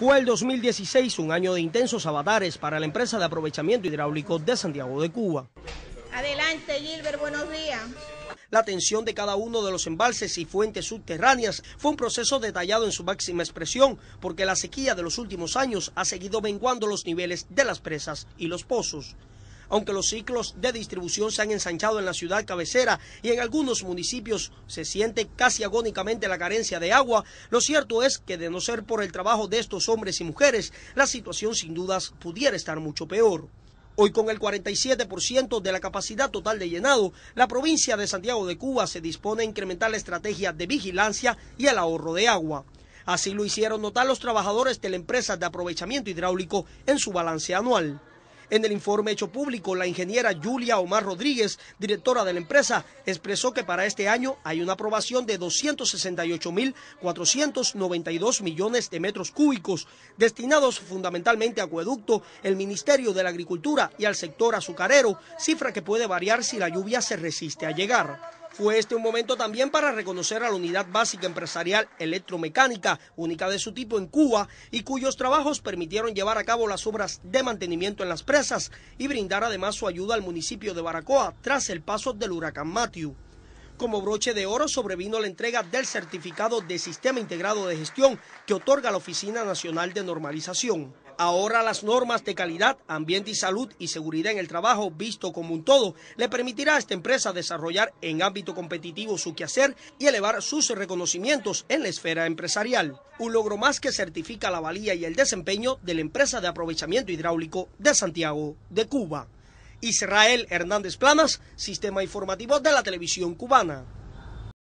Fue el 2016 un año de intensos avatares para la empresa de aprovechamiento hidráulico de Santiago de Cuba. Adelante, Gilbert, buenos días. La atención de cada uno de los embalses y fuentes subterráneas fue un proceso detallado en su máxima expresión, porque la sequía de los últimos años ha seguido menguando los niveles de las presas y los pozos. Aunque los ciclos de distribución se han ensanchado en la ciudad cabecera y en algunos municipios se siente casi agónicamente la carencia de agua, lo cierto es que de no ser por el trabajo de estos hombres y mujeres, la situación sin dudas pudiera estar mucho peor. Hoy con el 47% de la capacidad total de llenado, la provincia de Santiago de Cuba se dispone a incrementar la estrategia de vigilancia y el ahorro de agua. Así lo hicieron notar los trabajadores de la empresa de aprovechamiento hidráulico en su balance anual. En el informe hecho público, la ingeniera Julia Omar Rodríguez, directora de la empresa, expresó que para este año hay una aprobación de 268.492 millones de metros cúbicos, destinados fundamentalmente a acueducto, el Ministerio de la Agricultura y al sector azucarero, cifra que puede variar si la lluvia se resiste a llegar. Fue este un momento también para reconocer a la unidad básica empresarial electromecánica, única de su tipo en Cuba, y cuyos trabajos permitieron llevar a cabo las obras de mantenimiento en las presas y brindar además su ayuda al municipio de Baracoa tras el paso del huracán Matthew. Como broche de oro sobrevino la entrega del certificado de Sistema Integrado de Gestión que otorga la Oficina Nacional de Normalización. Ahora las normas de calidad, ambiente y salud y seguridad en el trabajo, visto como un todo, le permitirá a esta empresa desarrollar en ámbito competitivo su quehacer y elevar sus reconocimientos en la esfera empresarial. Un logro más que certifica la valía y el desempeño de la empresa de aprovechamiento hidráulico de Santiago de Cuba. Israel Hernández Planas, Sistema Informativo de la Televisión Cubana.